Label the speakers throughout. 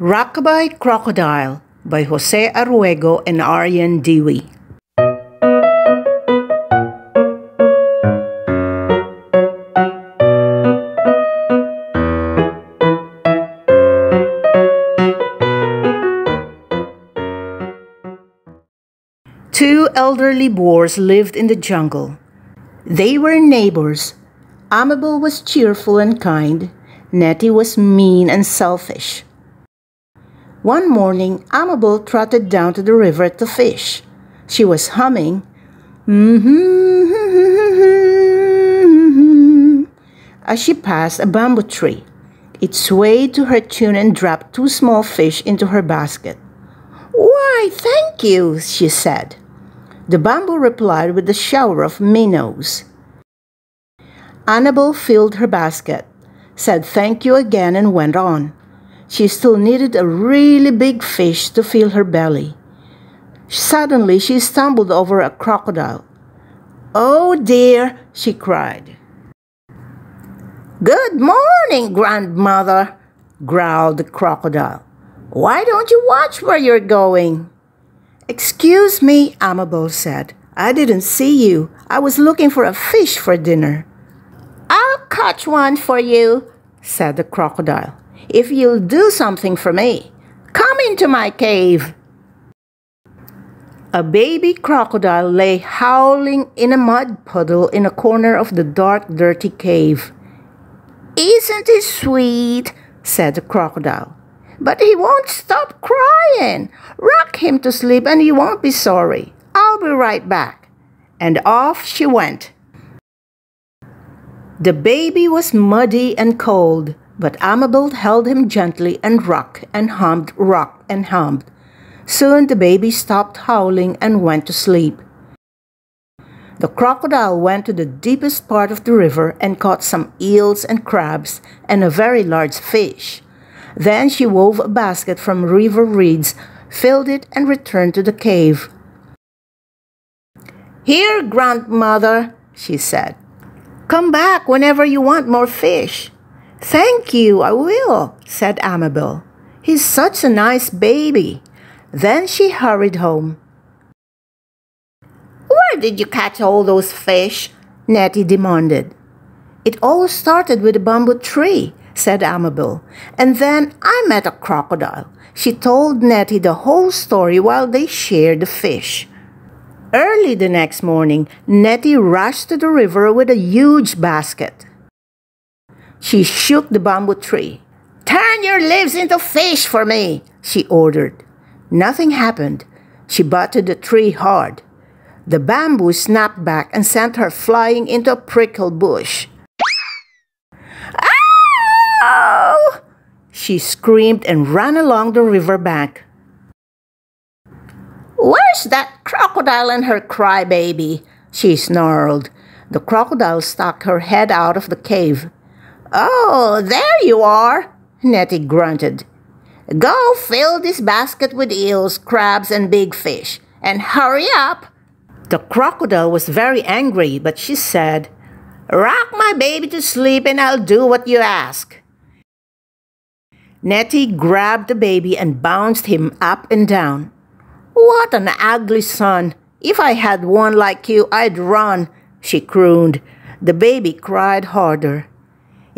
Speaker 1: Rockabye Crocodile by Jose Aruego and Ariane Dewey. Two elderly boars lived in the jungle. They were neighbors. Amabel was cheerful and kind. Nettie was mean and selfish. One morning, Amabel trotted down to the river to fish. She was humming, mm-hmm, as she passed a bamboo tree. It swayed to her tune and dropped two small fish into her basket. Why, thank you, she said. The bamboo replied with a shower of minnows. Annabel filled her basket, said thank you again, and went on. She still needed a really big fish to fill her belly. Suddenly, she stumbled over a crocodile. Oh dear, she cried. Good morning, grandmother, growled the crocodile. Why don't you watch where you're going? Excuse me, Amabel said. I didn't see you. I was looking for a fish for dinner. I'll catch one for you, said the crocodile if you'll do something for me. Come into my cave. A baby crocodile lay howling in a mud puddle in a corner of the dark, dirty cave. Isn't he sweet? said the crocodile. But he won't stop crying. Rock him to sleep and he won't be sorry. I'll be right back. And off she went. The baby was muddy and cold. But Amabel held him gently and rocked and hummed, rocked and hummed. Soon the baby stopped howling and went to sleep. The crocodile went to the deepest part of the river and caught some eels and crabs and a very large fish. Then she wove a basket from river reeds, filled it, and returned to the cave. Here, grandmother, she said. Come back whenever you want more fish. Thank you, I will, said Amabel. He's such a nice baby. Then she hurried home. Where did you catch all those fish? Nettie demanded. It all started with a bamboo tree, said Amabel. and then I met a crocodile. She told Nettie the whole story while they shared the fish. Early the next morning, Nettie rushed to the river with a huge basket. She shook the bamboo tree. Turn your leaves into fish for me, she ordered. Nothing happened. She butted the tree hard. The bamboo snapped back and sent her flying into a prickle bush. Ow! She screamed and ran along the river bank. Where's that crocodile and her crybaby? She snarled. The crocodile stuck her head out of the cave. Oh, there you are, Nettie grunted. Go fill this basket with eels, crabs, and big fish, and hurry up. The crocodile was very angry, but she said, Rock my baby to sleep and I'll do what you ask. Nettie grabbed the baby and bounced him up and down. What an ugly son! If I had one like you, I'd run, she crooned. The baby cried harder.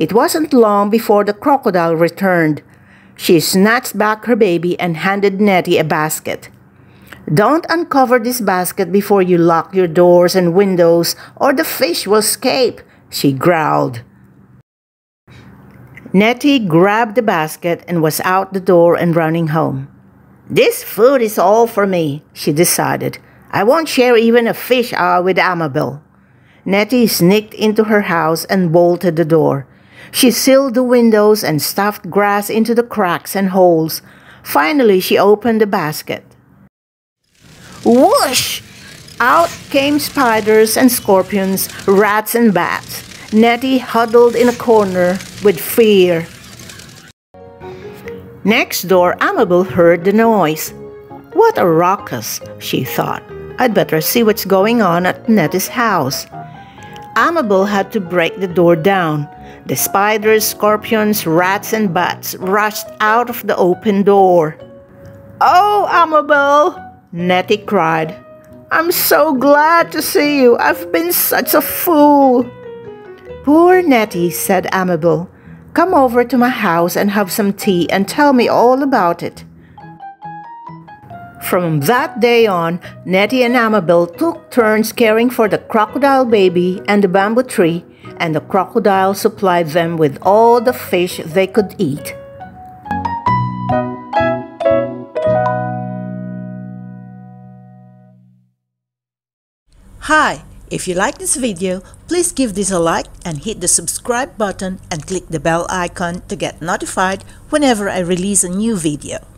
Speaker 1: It wasn't long before the crocodile returned. She snatched back her baby and handed Nettie a basket. Don't uncover this basket before you lock your doors and windows, or the fish will escape, she growled. Nettie grabbed the basket and was out the door and running home. This food is all for me, she decided. I won't share even a fish hour with Amabel. Nettie sneaked into her house and bolted the door. She sealed the windows and stuffed grass into the cracks and holes. Finally, she opened the basket. Whoosh! Out came spiders and scorpions, rats and bats. Nettie huddled in a corner with fear. Next door, Amabel heard the noise. What a ruckus, she thought. I'd better see what's going on at Nettie's house. Amabel had to break the door down. The spiders, scorpions, rats, and bats rushed out of the open door. Oh, Amabel! Nettie cried. I'm so glad to see you. I've been such a fool. Poor Nettie, said Amabel. Come over to my house and have some tea and tell me all about it. From that day on, Nettie and Amabel took turns caring for the crocodile baby and the bamboo tree, and the crocodile supplied them with all the fish they could eat.
Speaker 2: Hi, if you like this video, please give this a like and hit the subscribe button and click the bell icon to get notified whenever I release a new video.